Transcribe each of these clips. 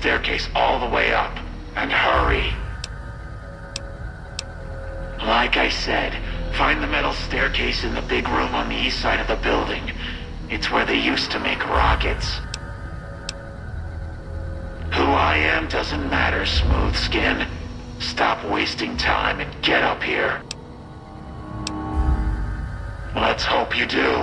staircase all the way up. And hurry. Like I said, find the metal staircase in the big room on the east side of the building. It's where they used to make rockets. Who I am doesn't matter, Smooth Skin. Stop wasting time and get up here. Let's hope you do.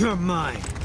You're mine.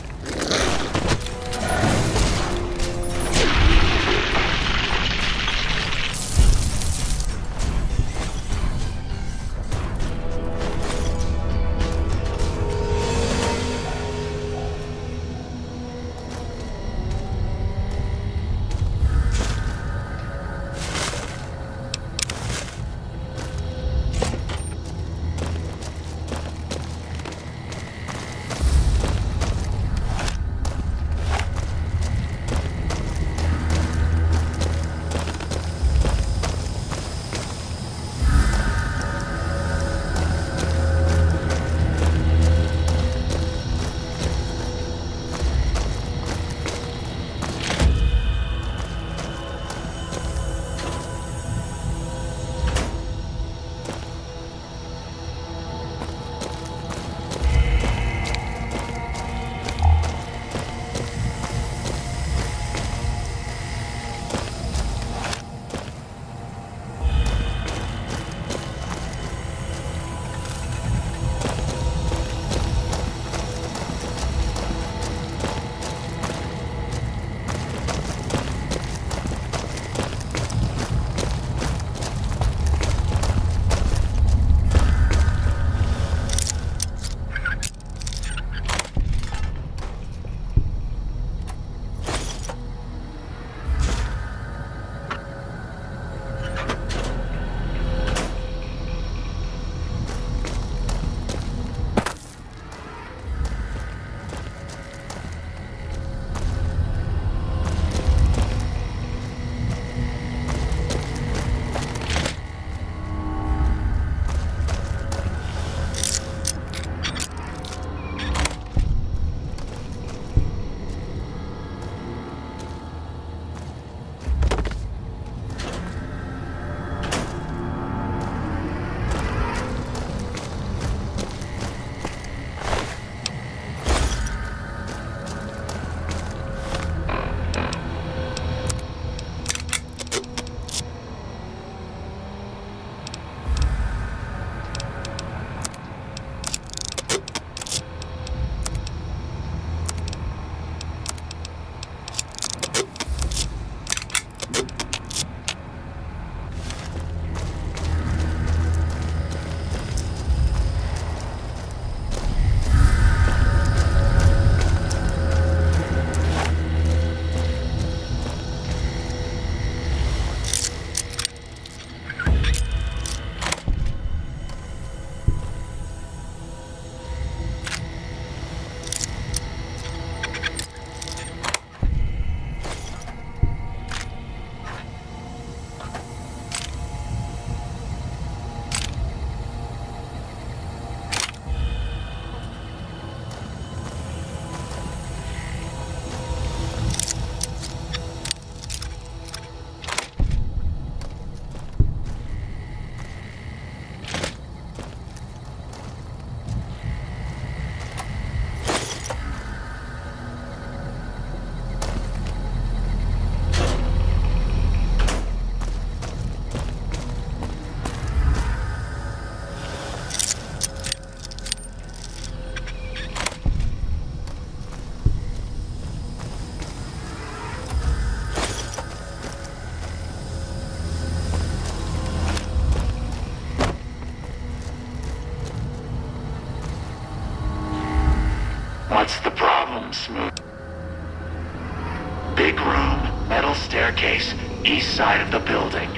Side of the building.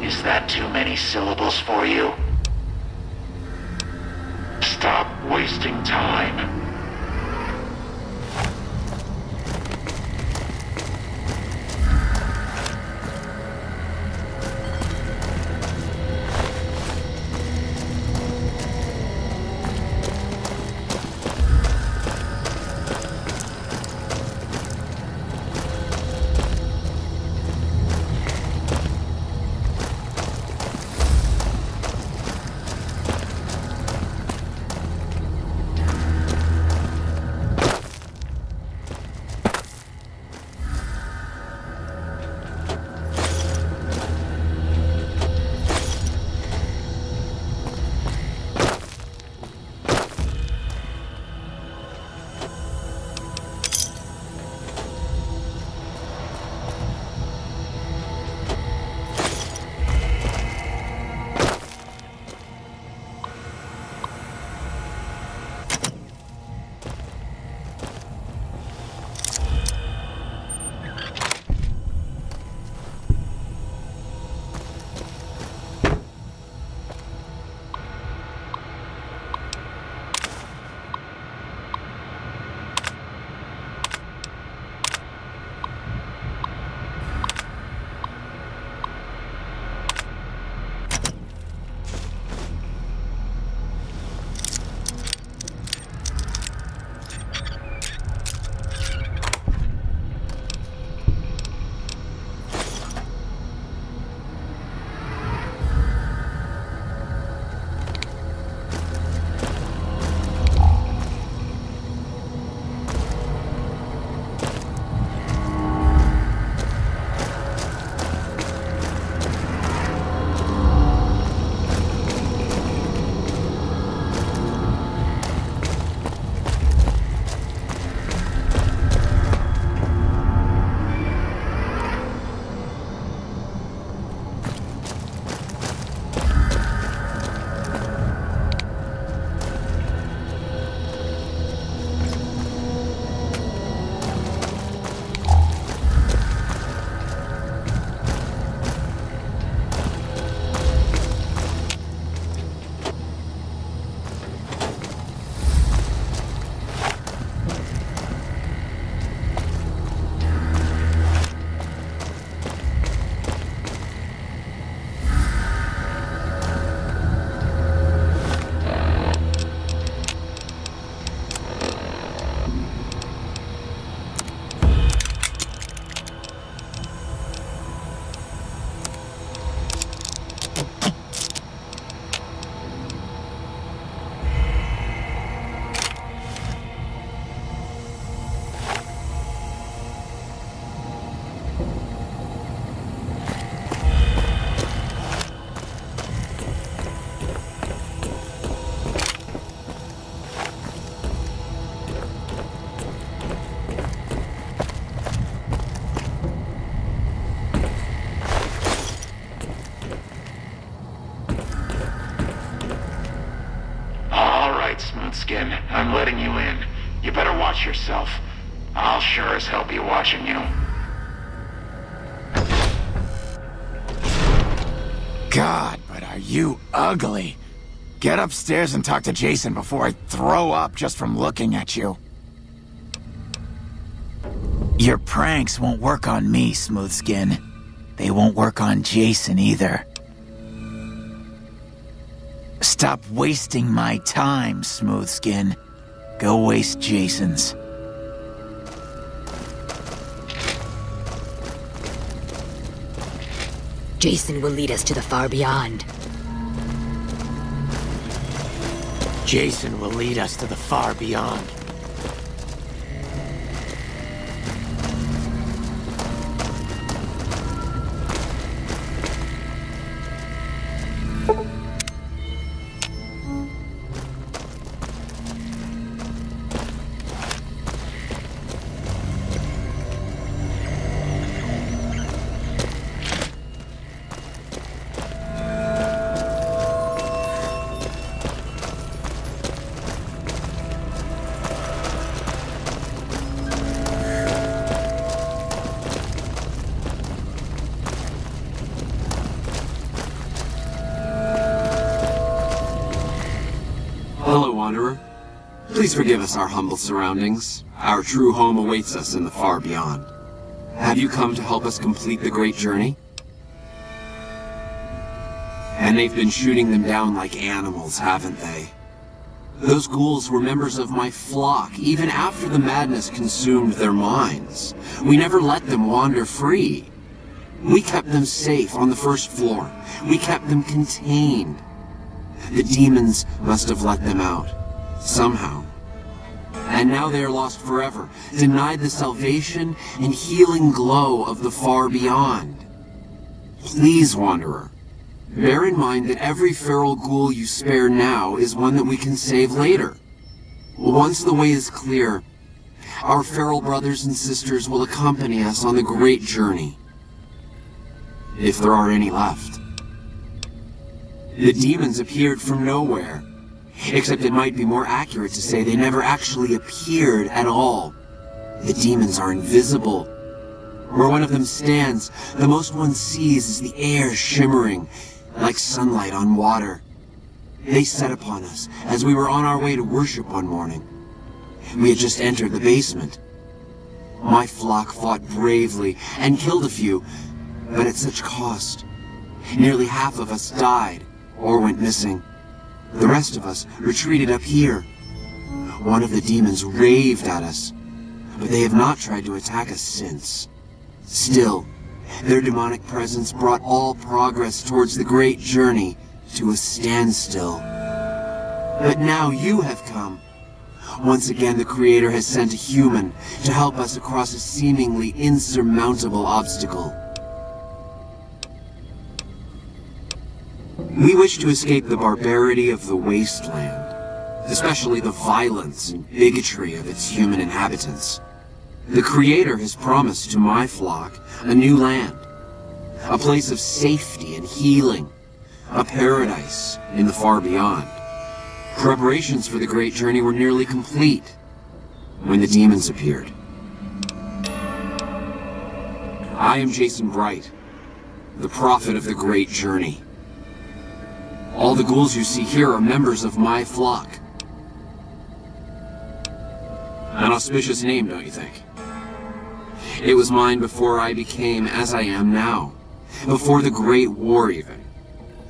Is that too many syllables for you? Watch yourself. I'll sure as hell be watching you. God, but are you ugly. Get upstairs and talk to Jason before I throw up just from looking at you. Your pranks won't work on me, Smooth Skin. They won't work on Jason either. Stop wasting my time, Smooth Skin. Go waste Jason's. Jason will lead us to the far beyond. Jason will lead us to the far beyond. Please forgive us our humble surroundings. Our true home awaits us in the far beyond. Have you come to help us complete the great journey? And they've been shooting them down like animals, haven't they? Those ghouls were members of my flock, even after the madness consumed their minds. We never let them wander free. We kept them safe on the first floor. We kept them contained. The demons must have let them out. Somehow. And now they are lost forever, denied the salvation and healing glow of the far beyond. Please, Wanderer, bear in mind that every feral ghoul you spare now is one that we can save later. Once the way is clear, our feral brothers and sisters will accompany us on the great journey. If there are any left. The demons appeared from nowhere. Except it might be more accurate to say they never actually appeared at all. The demons are invisible. Where one of them stands, the most one sees is the air shimmering, like sunlight on water. They set upon us as we were on our way to worship one morning. We had just entered the basement. My flock fought bravely and killed a few, but at such cost. Nearly half of us died or went missing. The rest of us retreated up here. One of the demons raved at us, but they have not tried to attack us since. Still, their demonic presence brought all progress towards the great journey to a standstill. But now you have come. Once again, the Creator has sent a human to help us across a seemingly insurmountable obstacle. We wish to escape the barbarity of the wasteland, especially the violence and bigotry of its human inhabitants. The Creator has promised to my flock a new land, a place of safety and healing, a paradise in the far beyond. Preparations for the great journey were nearly complete when the demons appeared. I am Jason Bright, the prophet of the great journey. All the ghouls you see here are members of my flock. An auspicious name, don't you think? It was mine before I became as I am now. Before the Great War, even.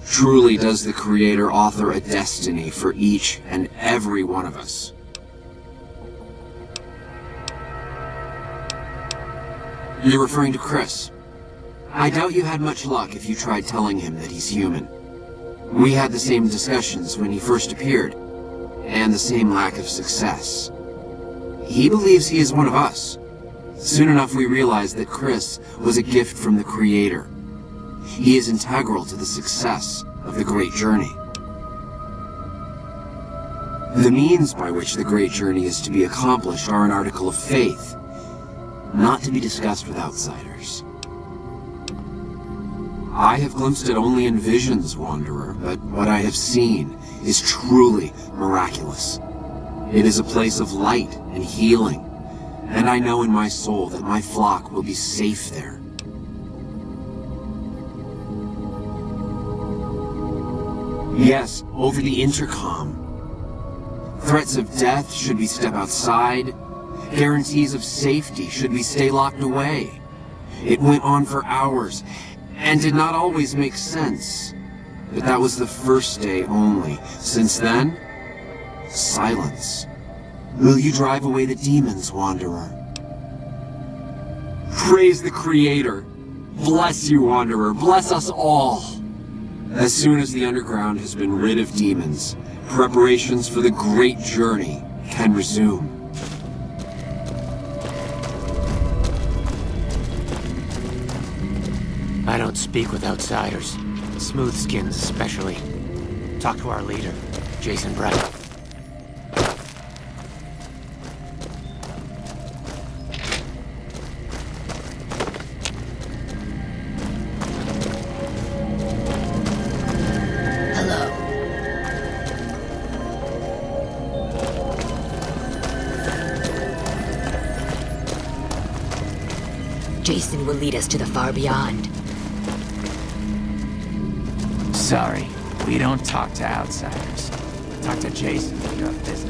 Truly does the Creator author a destiny for each and every one of us. You're referring to Chris. I doubt you had much luck if you tried telling him that he's human. We had the same discussions when he first appeared, and the same lack of success. He believes he is one of us. Soon enough we realized that Chris was a gift from the Creator. He is integral to the success of the Great Journey. The means by which the Great Journey is to be accomplished are an article of faith, not to be discussed with outsiders. I have glimpsed it only in visions, Wanderer, but what I have seen is truly miraculous. It is a place of light and healing, and I know in my soul that my flock will be safe there. Yes, over the intercom. Threats of death should we step outside. Guarantees of safety should we stay locked away. It went on for hours, and did not always make sense. But that was the first day only. Since then, silence. Will you drive away the demons, Wanderer? Praise the Creator. Bless you, Wanderer. Bless us all. As soon as the underground has been rid of demons, preparations for the great journey can resume. Don't speak with outsiders. Smooth skins especially. Talk to our leader, Jason Bright. Hello. Jason will lead us to the far beyond. Sorry, we don't talk to outsiders. Talk to Jason if you have business.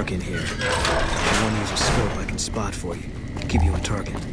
Dark in here. If one has a scope I can spot for you. Keep you on target.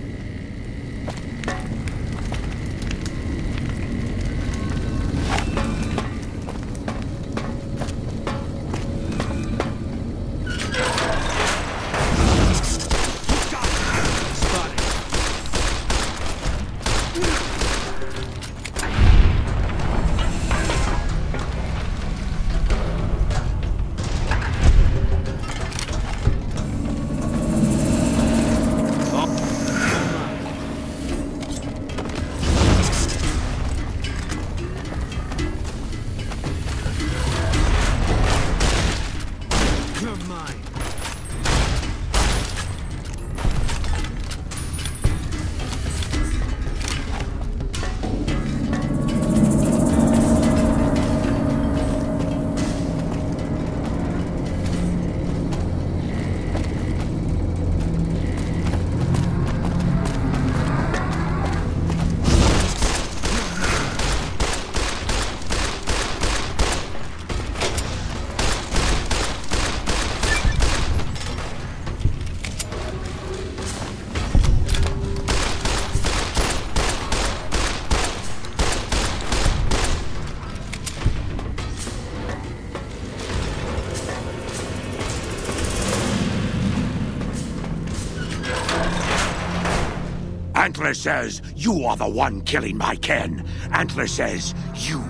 Antler says you are the one killing my kin. Antler says you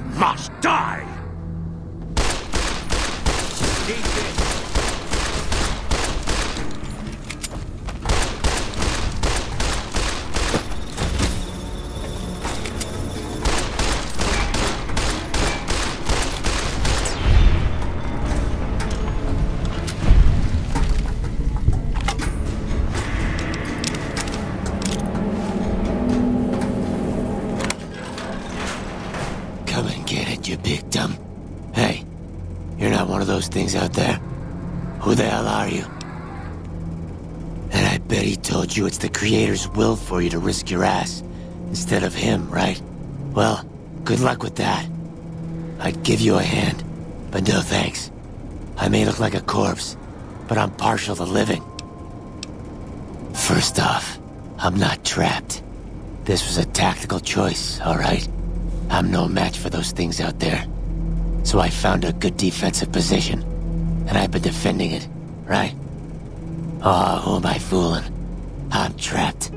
told you it's the Creator's will for you to risk your ass instead of him, right? Well, good luck with that. I'd give you a hand, but no thanks. I may look like a corpse, but I'm partial to living. First off, I'm not trapped. This was a tactical choice, alright? I'm no match for those things out there. So I found a good defensive position, and I've been defending it, right? Oh, who am I fooling? I'm trapped.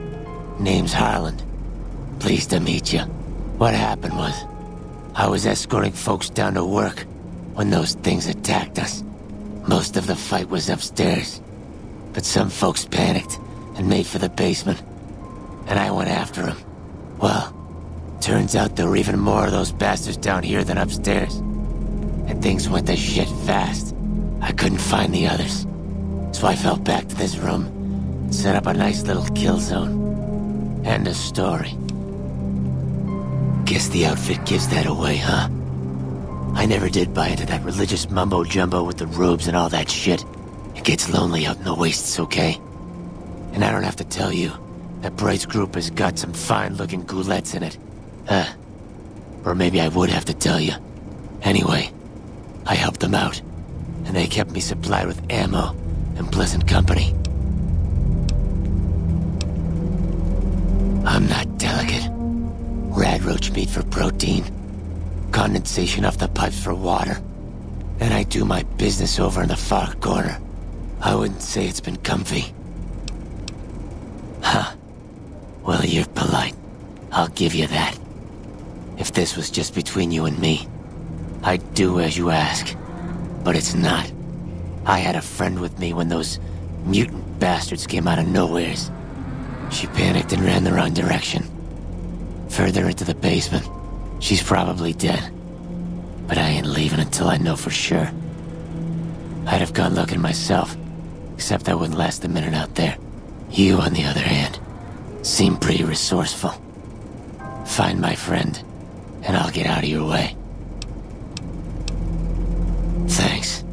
Name's Harland. Pleased to meet you. What happened was, I was escorting folks down to work when those things attacked us. Most of the fight was upstairs, but some folks panicked and made for the basement, and I went after them. Well, turns out there were even more of those bastards down here than upstairs. And things went to shit fast. I couldn't find the others. So I fell back to this room set up a nice little kill zone. And a story. Guess the outfit gives that away, huh? I never did buy into that religious mumbo-jumbo with the robes and all that shit. It gets lonely out in the wastes, okay? And I don't have to tell you, that Bright's group has got some fine-looking ghoulettes in it. Huh. Or maybe I would have to tell you. Anyway, I helped them out, and they kept me supplied with ammo and pleasant company. I'm not delicate. Radroach meat for protein, condensation off the pipes for water, and I do my business over in the far corner. I wouldn't say it's been comfy. Huh. Well, you're polite. I'll give you that. If this was just between you and me, I'd do as you ask. But it's not. I had a friend with me when those mutant bastards came out of nowheres. She panicked and ran the wrong direction. Further into the basement. She's probably dead. But I ain't leaving until I know for sure. I'd have gone looking myself, except I wouldn't last a minute out there. You, on the other hand, seem pretty resourceful. Find my friend, and I'll get out of your way. Thanks.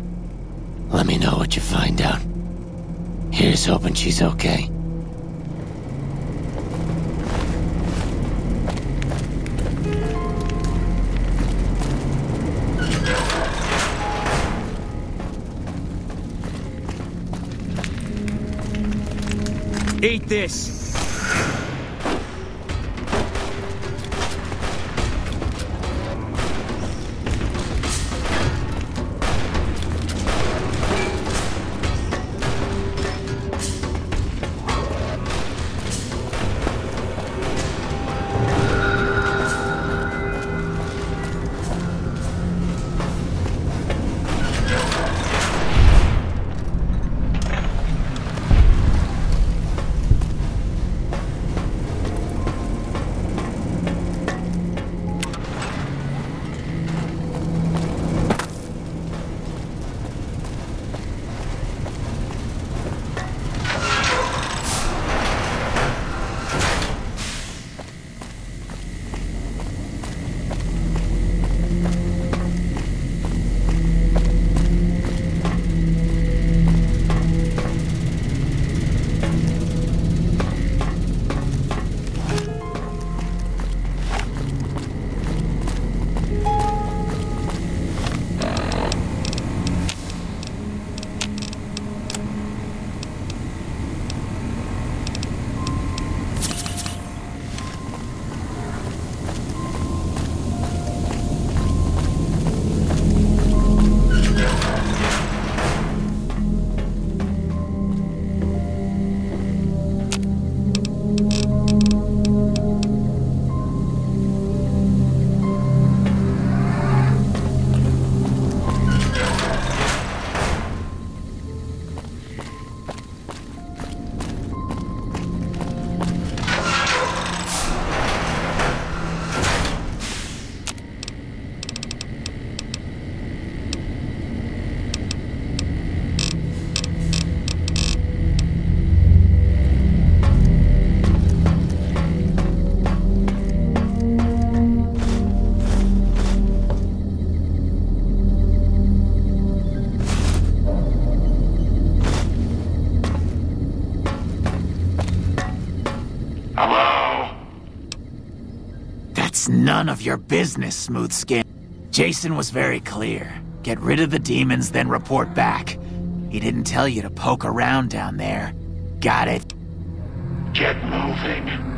Let me know what you find out. Here's hoping she's okay. Eat this! None of your business, Smooth Skin. Jason was very clear. Get rid of the demons, then report back. He didn't tell you to poke around down there. Got it? Get moving.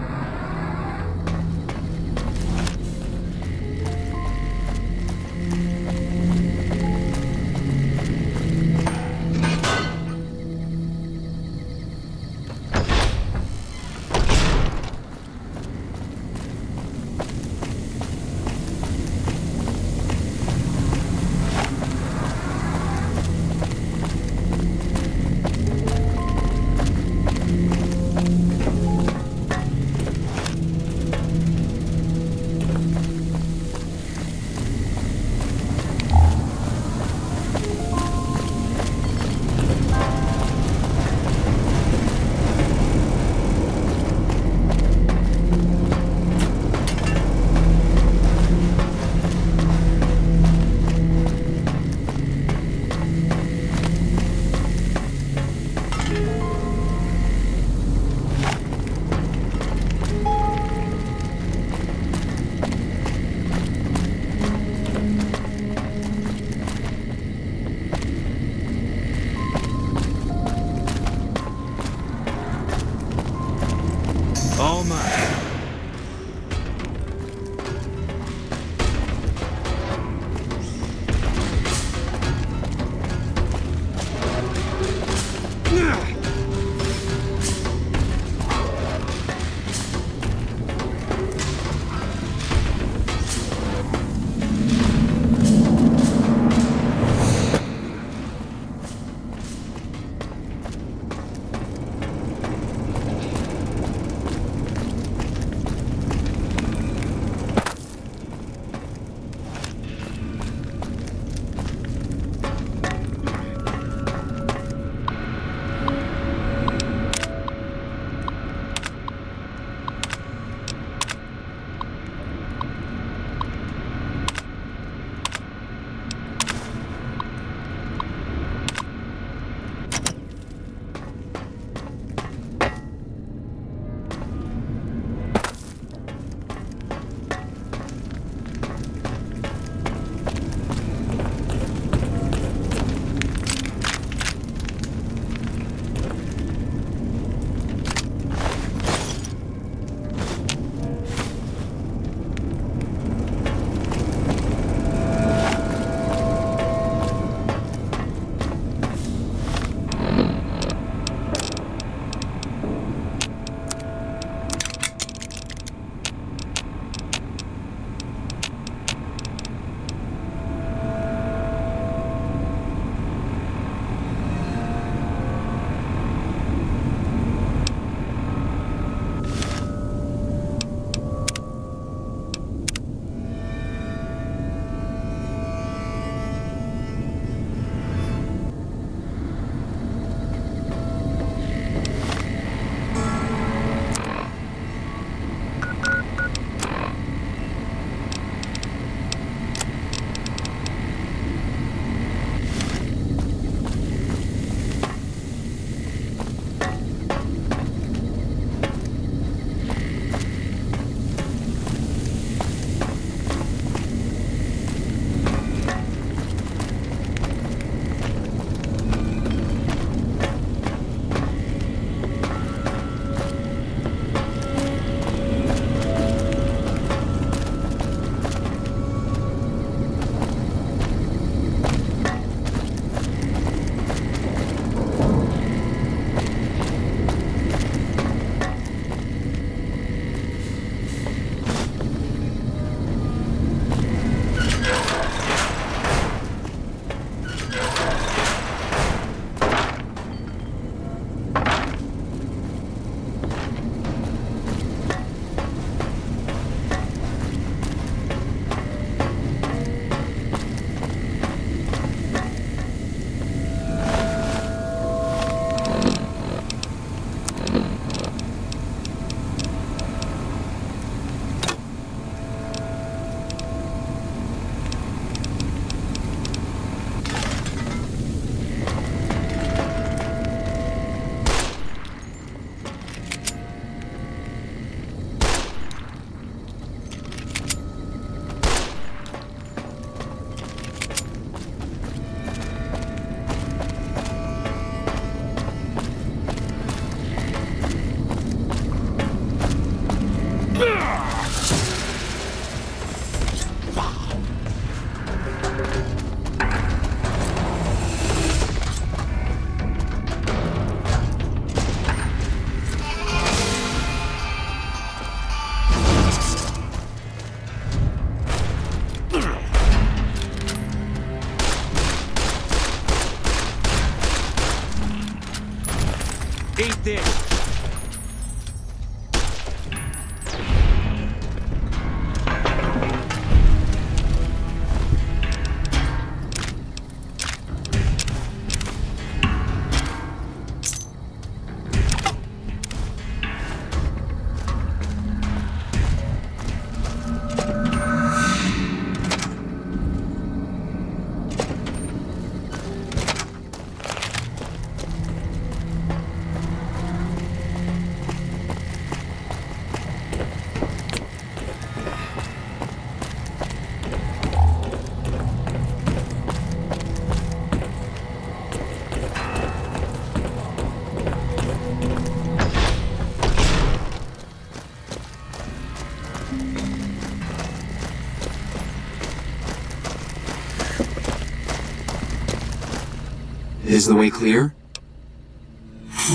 Is the way clear?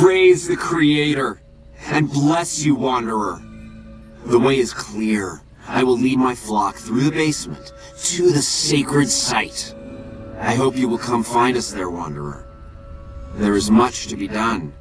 Praise the Creator, and bless you, Wanderer. The way is clear. I will lead my flock through the basement to the sacred site. I hope you will come find us there, Wanderer. There is much to be done.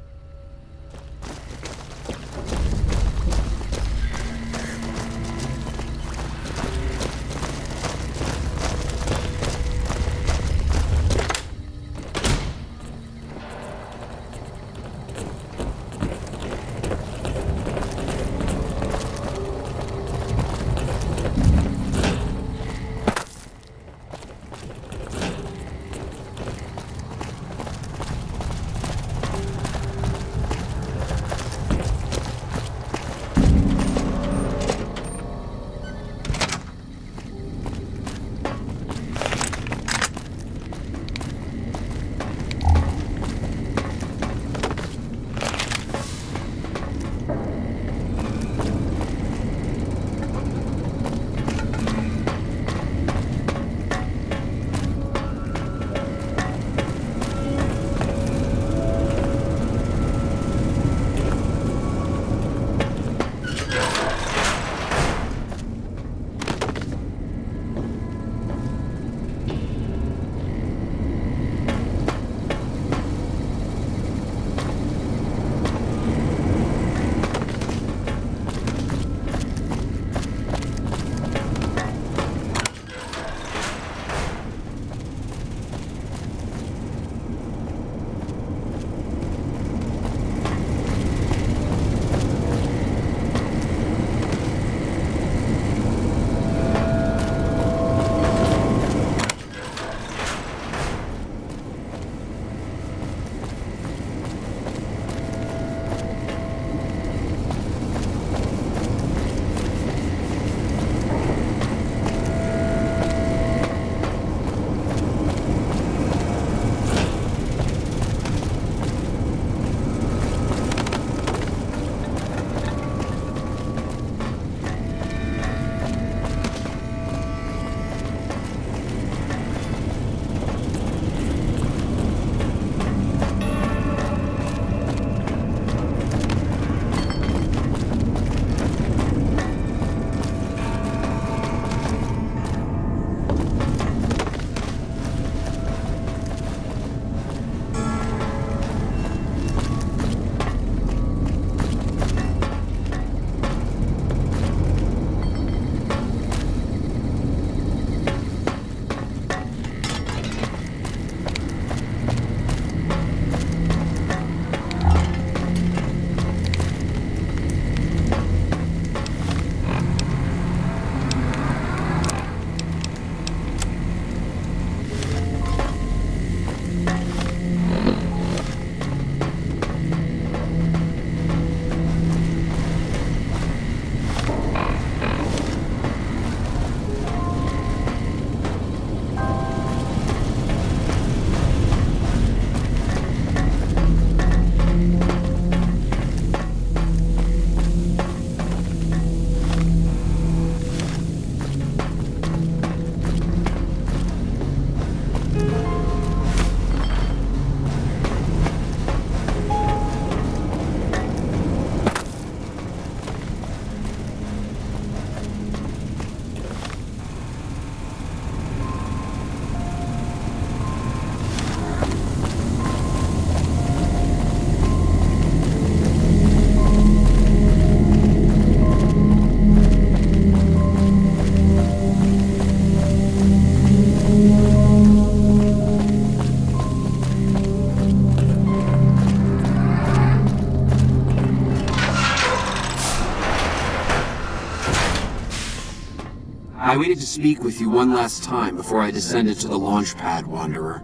I waited to speak with you one last time before I descended to the launch pad, Wanderer.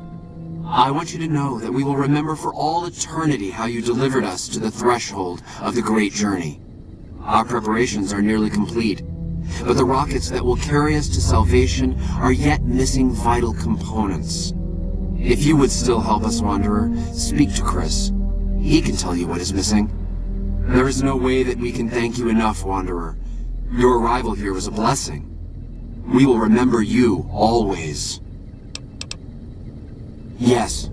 I want you to know that we will remember for all eternity how you delivered us to the threshold of the great journey. Our preparations are nearly complete, but the rockets that will carry us to salvation are yet missing vital components. If you would still help us, Wanderer, speak to Chris. He can tell you what is missing. There is no way that we can thank you enough, Wanderer. Your arrival here was a blessing. We will remember you always. Yes,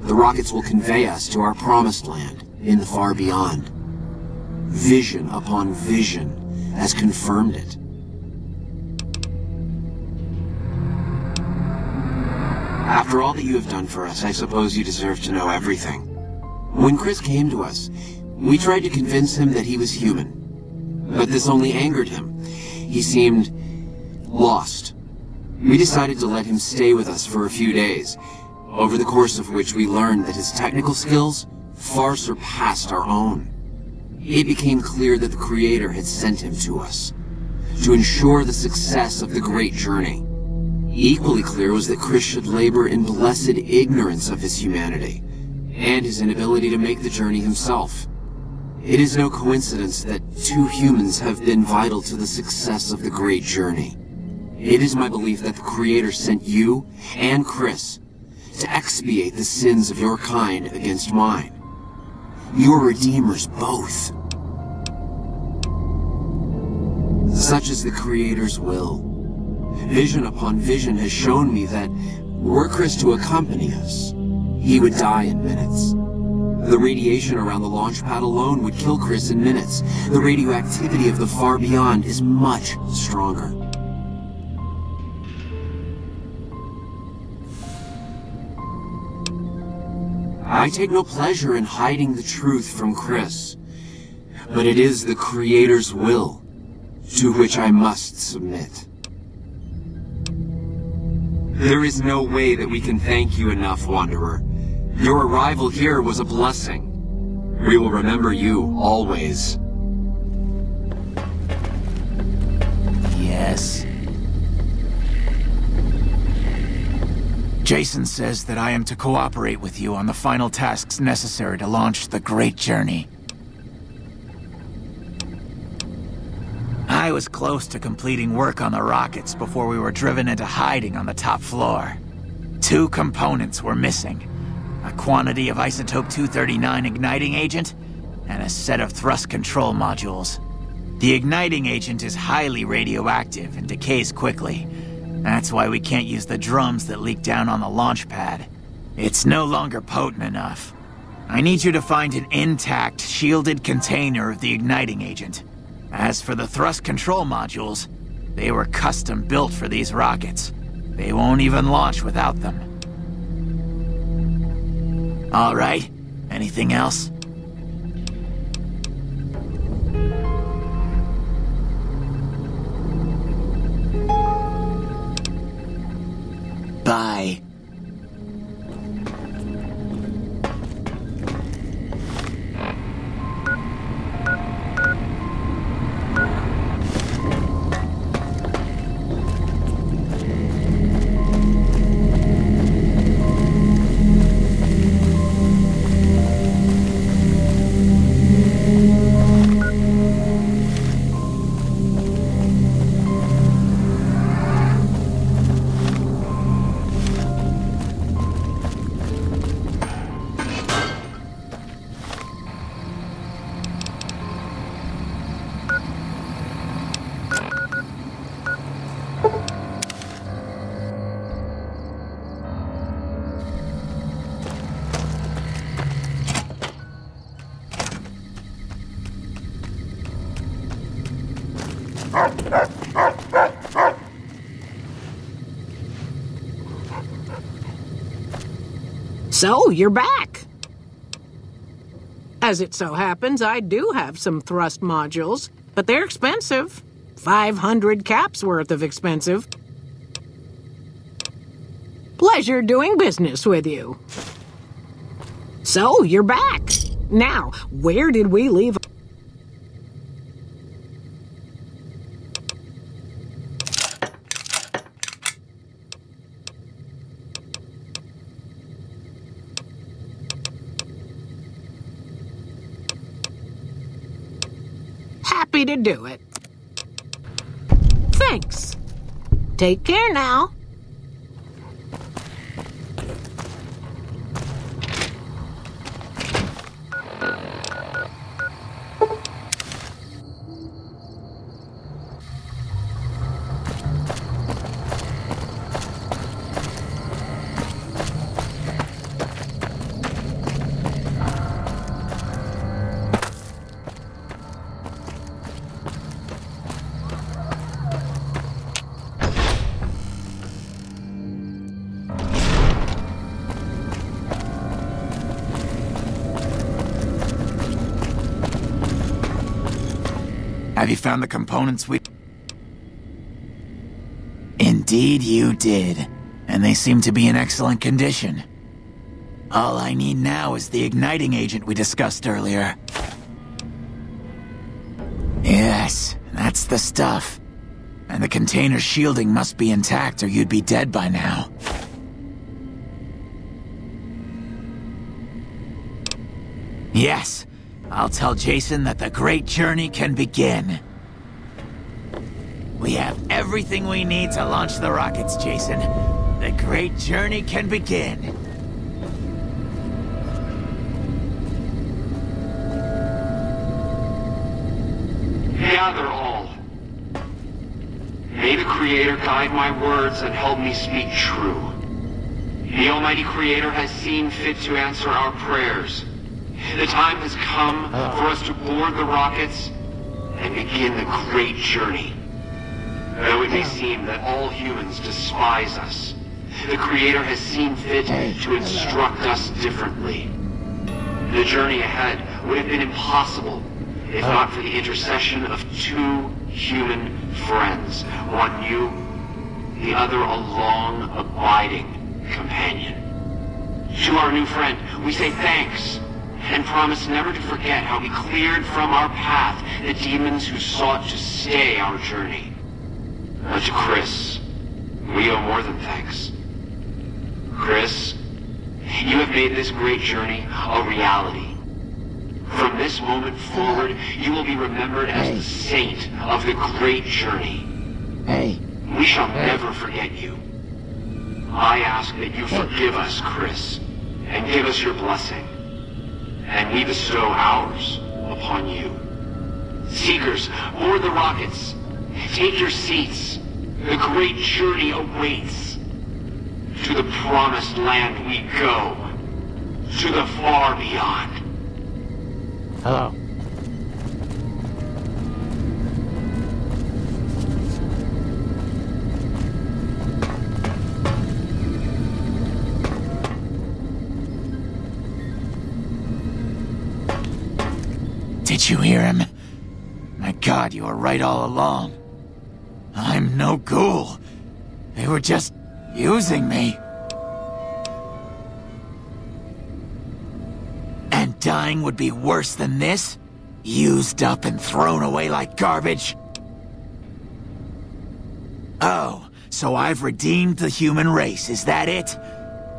the rockets will convey us to our promised land in the far beyond. Vision upon vision has confirmed it. After all that you have done for us, I suppose you deserve to know everything. When Chris came to us, we tried to convince him that he was human. But this only angered him. He seemed lost. We decided to let him stay with us for a few days, over the course of which we learned that his technical skills far surpassed our own. It became clear that the Creator had sent him to us, to ensure the success of the great journey. Equally clear was that Chris should labor in blessed ignorance of his humanity, and his inability to make the journey himself. It is no coincidence that two humans have been vital to the success of the great journey. It is my belief that the Creator sent you and Chris to expiate the sins of your kind against mine. Your redeemers both. Such is the Creator's will. Vision upon vision has shown me that were Chris to accompany us, he would die in minutes. The radiation around the launch pad alone would kill Chris in minutes. The radioactivity of the far beyond is much stronger. I take no pleasure in hiding the truth from Chris, but it is the Creator's will to which I must submit. There is no way that we can thank you enough, Wanderer. Your arrival here was a blessing. We will remember you always. Yes. Jason says that I am to cooperate with you on the final tasks necessary to launch the Great Journey. I was close to completing work on the rockets before we were driven into hiding on the top floor. Two components were missing. A quantity of isotope 239 igniting agent, and a set of thrust control modules. The igniting agent is highly radioactive and decays quickly. That's why we can't use the drums that leak down on the launch pad. It's no longer potent enough. I need you to find an intact, shielded container of the igniting agent. As for the thrust control modules, they were custom built for these rockets. They won't even launch without them. All right. Anything else? So, you're back. As it so happens, I do have some thrust modules, but they're expensive. 500 caps worth of expensive. Pleasure doing business with you. So, you're back. Now, where did we leave? Happy to do it. Thanks. Take care now. Found the components we... Indeed you did. And they seem to be in excellent condition. All I need now is the igniting agent we discussed earlier. Yes, that's the stuff. And the container shielding must be intact or you'd be dead by now. Yes, I'll tell Jason that the great journey can begin. We have everything we need to launch the rockets, Jason. The great journey can begin. Gather all. May the Creator guide my words and help me speak true. The Almighty Creator has seen fit to answer our prayers. The time has come for us to board the rockets and begin the great journey. Though it may seem that all humans despise us, the Creator has seen fit to instruct us differently. The journey ahead would have been impossible if not for the intercession of two human friends. One new, the other a long, abiding companion. To our new friend, we say thanks and promise never to forget how we cleared from our path the demons who sought to stay our journey. But to Chris, we owe more than thanks. Chris, you have made this great journey a reality. From this moment forward, you will be remembered as the saint of the great journey. Hey, We shall never forget you. I ask that you forgive us, Chris, and give us your blessing. And we bestow ours upon you. Seekers, board the rockets. Take your seats. The great journey awaits. To the promised land we go. To the far beyond. hello. Did you hear him? My god, you were right all along. I'm no ghoul. They were just using me. And dying would be worse than this? Used up and thrown away like garbage? Oh, so I've redeemed the human race, is that it?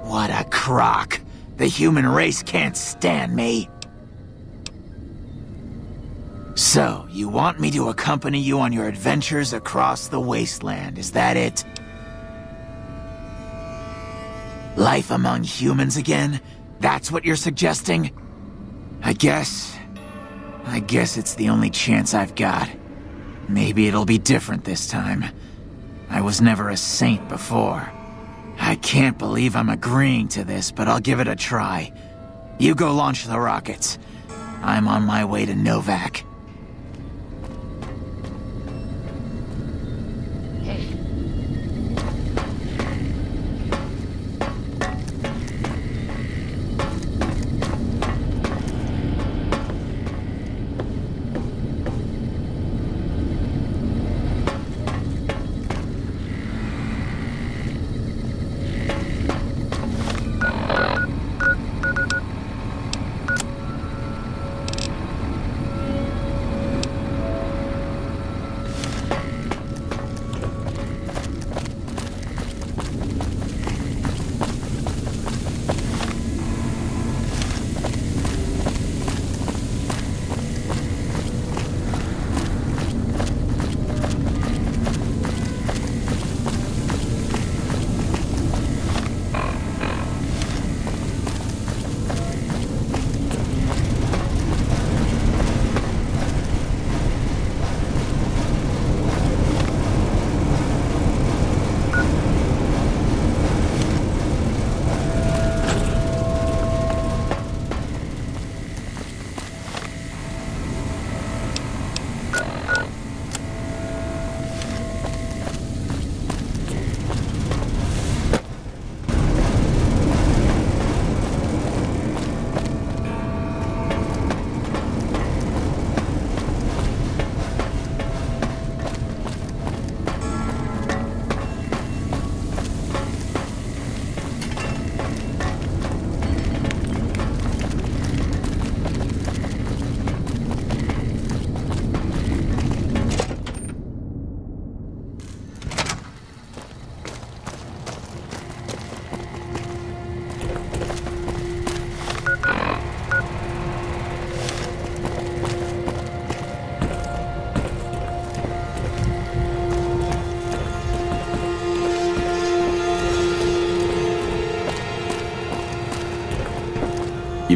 What a crock. The human race can't stand me. So, you want me to accompany you on your adventures across the wasteland, is that it? Life among humans again? That's what you're suggesting? I guess... I guess it's the only chance I've got. Maybe it'll be different this time. I was never a saint before. I can't believe I'm agreeing to this, but I'll give it a try. You go launch the rockets. I'm on my way to Novac.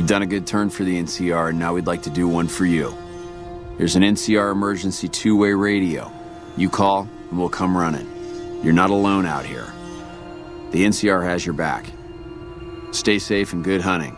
You've done a good turn for the NCR, and now we'd like to do one for you. There's an NCR emergency two-way radio. You call, and we'll come running. You're not alone out here. The NCR has your back. Stay safe and good hunting.